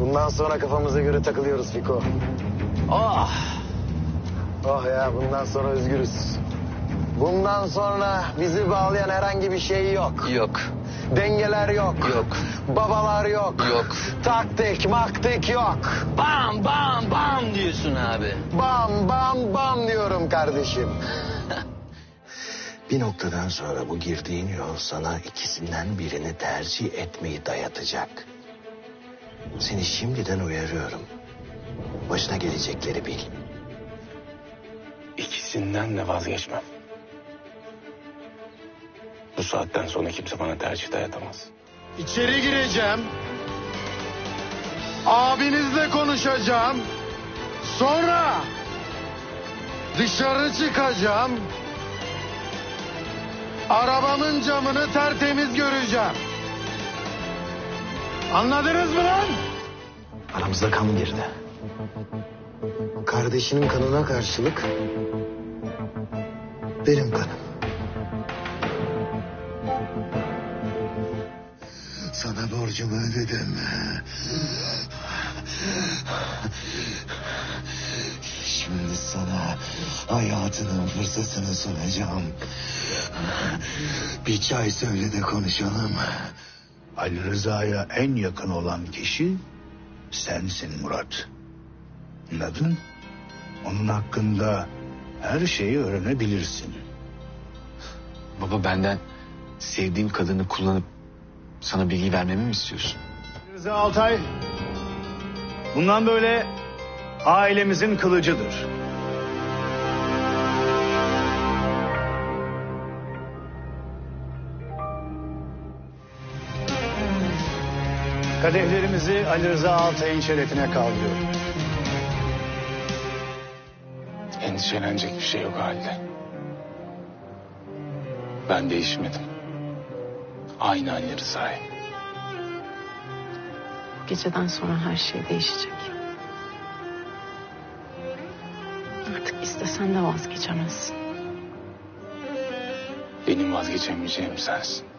Bundan sonra kafamıza göre takılıyoruz Fiko. Oh. Oh ya bundan sonra özgürüz. Bundan sonra bizi bağlayan herhangi bir şey yok. Yok. Dengeler yok. Yok. Babalar yok. Yok. Taktik maktik yok. Bam bam bam diyorsun abi. Bam bam bam diyorum kardeşim. Bir noktadan sonra bu girdiğin yol sana ikisinden birini tercih etmeyi dayatacak. Seni şimdiden uyarıyorum. Başına gelecekleri bil. İkisinden de vazgeçmem. Bu saatten sonra kimse bana tercih dayatamaz. İçeri gireceğim. Abinizle konuşacağım. Sonra dışarı çıkacağım. Arabamın camını tertemiz göreceğim. Anladınız mı lan? Aramızda kan girdi. Kardeşinin kanına karşılık benim kanım. Sana borcumu ödedim. Şimdi sana hayatının fırsatını sunacağım. Bir çay söyle de konuşalım. Ali Rıza'ya en yakın olan kişi sensin Murat. Anladın? Onun hakkında her şeyi öğrenebilirsin. Baba benden sevdiğim kadını kullanıp sana bilgi vermemi mi istiyorsun? Rıza Altay bundan böyle ailemizin kılıcıdır. Kadehlerimizi Ali Rıza Altay'ın şerefine kaldırıyorum. Endişelenecek bir şey yok halde. Ben değişmedim. Aynı Ali Rıza'yı. Bu geceden sonra her şey değişecek. Artık istesen de vazgeçemezsin. Benim vazgeçemeyeceğim sensin.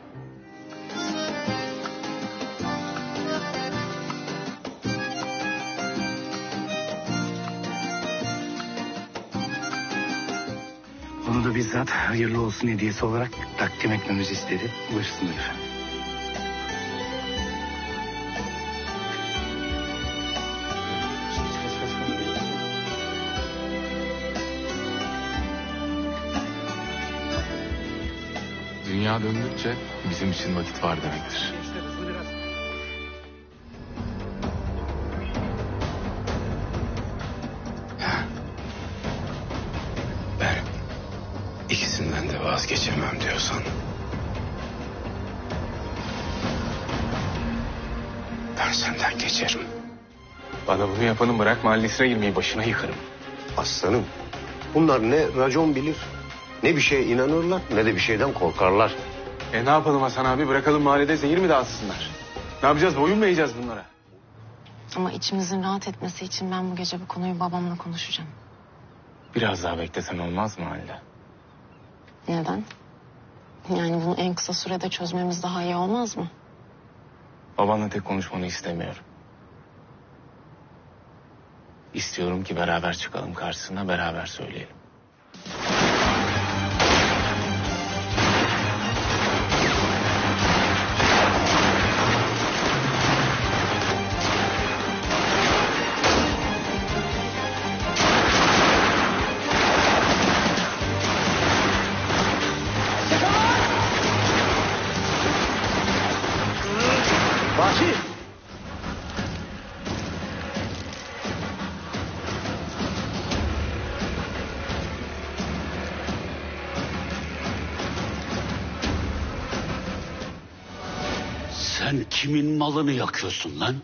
Bunu da bizzat hayırlı olsun hediyesi olarak takdim etmemizi istedi. Buyursunlar efendim. Dünya döndükçe bizim için vakit var demektir. Vazgeçemem diyorsan. Ben senden geçerim. Bana bunu yapanı bırak mahallesine girmeyi başına yıkarım. Aslanım bunlar ne racon bilir ne bir şeye inanırlar ne de bir şeyden korkarlar. E ne yapalım Hasan abi bırakalım mahallede zehir mi dağıtsınlar? Ne yapacağız boyun mu eğeceğiz bunlara? Ama içimizin rahat etmesi için ben bu gece bu konuyu babamla konuşacağım. Biraz daha beklesen olmaz mı halde? Neden? Yani bunu en kısa sürede çözmemiz daha iyi olmaz mı? Babanla tek konuşmanı istemiyorum. İstiyorum ki beraber çıkalım karşısına beraber söyleyelim. Sen kimin malını yakıyorsun lan?